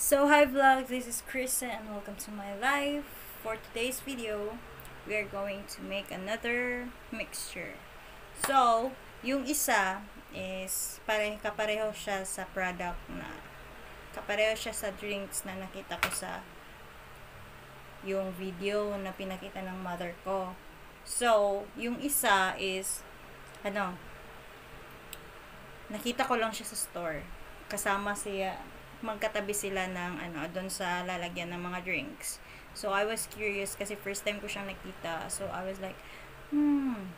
So hi vlog, this is Krista and welcome to my life. For today's video, we are going to make another mixture. So, yung isa is pare kapareho siya sa product na kapareho siya sa drinks na nakita ko sa yung video na pinakita ng mother ko. So, yung isa is ano nakita ko lang siya sa store. Kasama siya magkatabi sila ng ano doon sa lalagyan ng mga drinks. So I was curious kasi first time ko siyang nakita. So I was like, hmm,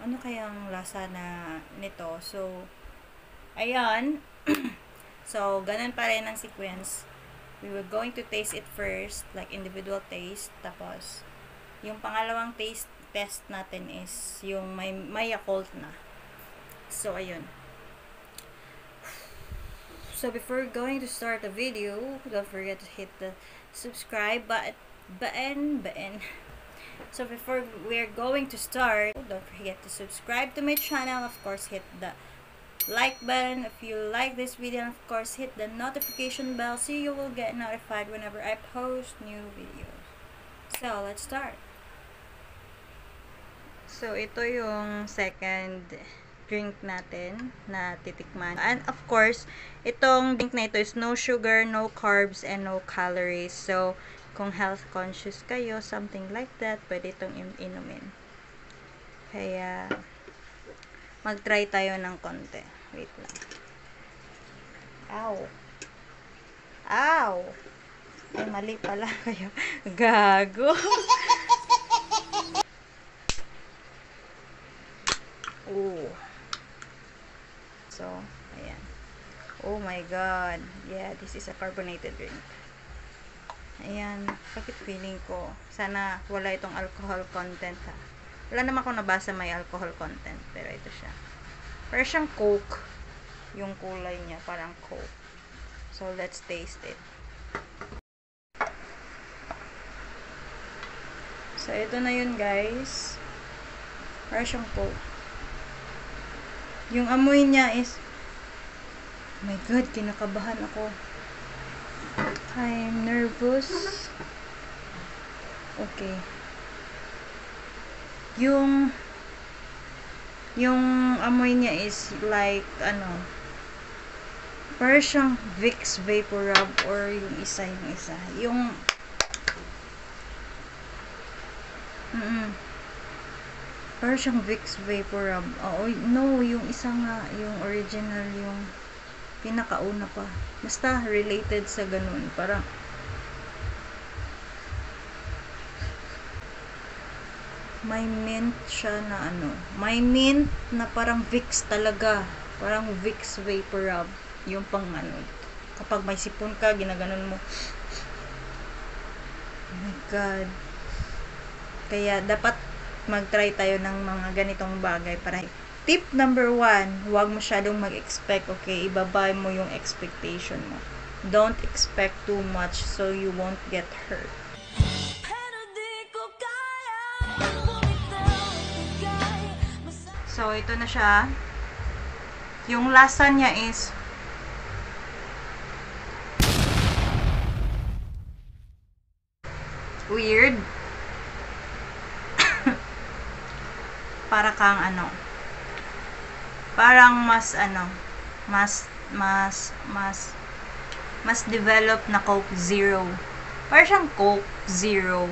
ano kayang lasa na nito? So, ayan. so, ganun pa rin ang sequence. We were going to taste it first, like individual taste. Tapos, yung pangalawang taste test natin is yung may, may Yakult na. So, ayun. So before going to start the video, don't forget to hit the subscribe button, button. So before we're going to start, don't forget to subscribe to my channel. Of course, hit the like button if you like this video. Of course, hit the notification bell so you will get notified whenever I post new videos. So let's start. So ito yung second drink natin na titikman. And of course, itong drink na ito is no sugar, no carbs, and no calories. So, kung health conscious kayo, something like that, pwede itong inumin. Kaya, mag-try tayo ng konti. Wait lang. Ow! Ow! Ay, mali pala kayo. Gago! Ooh. So, ayan. Oh my God. Yeah, this is a carbonated drink. Ayan. Bakit feeling ko? Sana wala itong alcohol content ha. Wala naman akong nabasa may alcohol content. Pero ito siya. Pero siyang coke. Yung kulay niya. Parang coke. So, let's taste it. So, ito na yun guys. Parang siyang coke. Yung amoy niya is, my God, kinakabahan ako. I'm nervous. Okay. Yung, yung amoy niya is like, ano, parang siyang Vicks Vapor Rub or yung isa, yung isa. Yung, mm, -mm. Siyang Vicks Vapor Rub. Oo, no, yung isa nga, yung original, yung pinakauna pa. Basta related sa ganun. Parang, may mint siya na ano, may mint na parang Vicks talaga. Parang Vicks Vapor Rub. Yung pang ano, kapag may sipon ka, ginaganon mo. Oh my God. Kaya, dapat mag-try tayo ng mga ganitong bagay para tip number one, huwag masyadong mag-expect, okay? Ibaba mo yung expectation mo. Don't expect too much so you won't get hurt. So, ito na siya. Yung lasa niya is weird. para kang ano parang mas ano mas mas mas mas develop na Coke Zero. Parang siyang Coke Zero.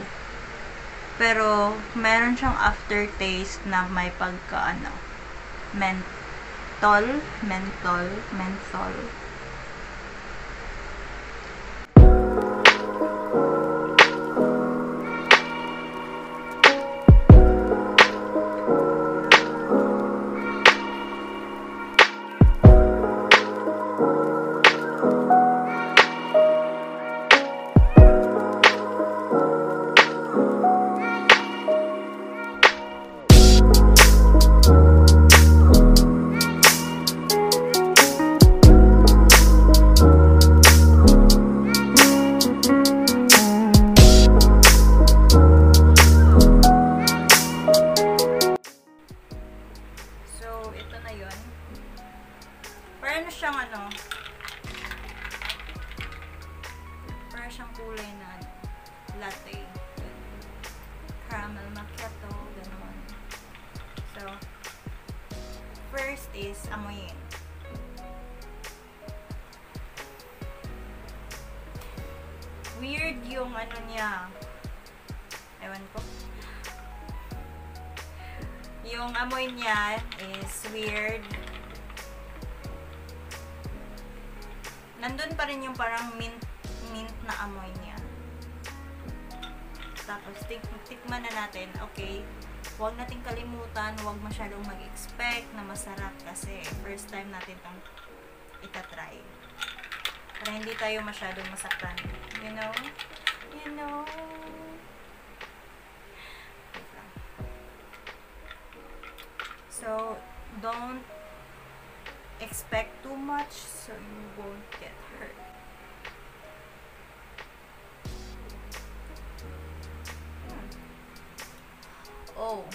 Pero meron siyang aftertaste na may pagka ano mentol mentol menthol is amoyin. Weird yung ano niya. Ewan ko. Yung amoy niya is weird. Nandun pa rin yung parang mint mint na amoy niya. Tapos, tik tikman na natin. Okay, huwag nating kalimutan, huwag masyadong mag-expect na masarap kasi first time natin itong itatry. Para hindi tayo masyadong masaktan. You know? You know? So, don't expect too much so you won't get hurt. Oh.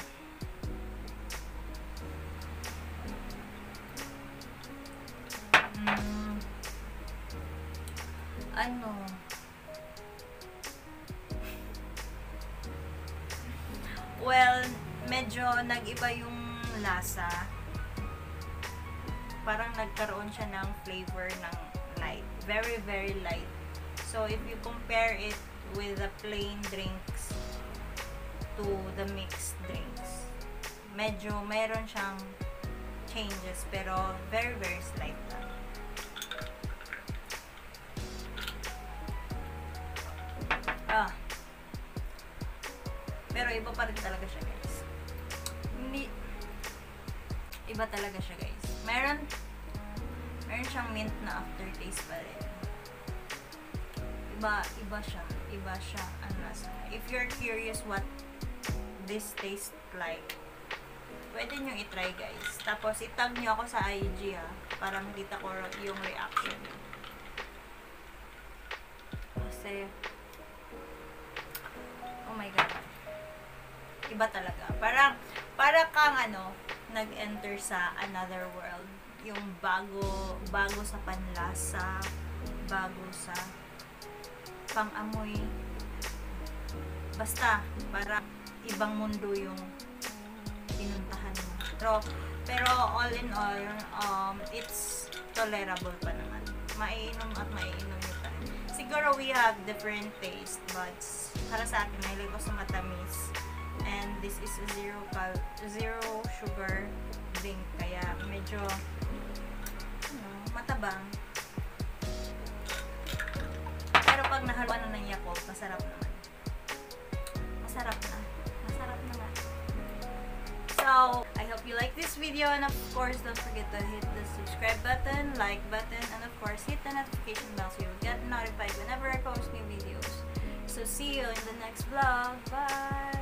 Mm. Ano? Well, medyo nag-iba yung lasa. Parang nagkaroon siya ng flavor ng light. Very, very light. So, if you compare it with the plain drinks to the mixed drinks, medyo mayroon siyang changes pero very, very slight lang. Ah. Pero iba pa rin talaga siya, guys. Hindi, iba talaga siya, guys. Meron, meron siyang mint na aftertaste pa rin. Iba, iba siya. Iba siya ang lasa. If you're curious what this tastes like, pwede nyo itry, guys. Tapos, itag nyo ako sa IG, ha. Para makita ko yung reaction. Kasi, oh my God. Iba talaga. Parang, para kang ano, nag-enter sa another world. Yung bago, bago sa panlasa, bago sa pang-amoy. Basta, para ibang mundo yung pinuntahan mo. Pero, pero all in all, um, it's tolerable pa naman. Maiinom at maiinom pa rin. Siguro we have different taste buds. Para sa akin, mahilig ko sa matamis. And this is a zero cal zero sugar drink. Kaya medyo ano, matabang. Pero pag nahaluan na ng Yakult, masarap naman. Masarap na. I hope you like this video and of course, don't forget to hit the subscribe button, like button, and of course, hit the notification bell so you'll get notified whenever I post new videos. So, see you in the next vlog. Bye!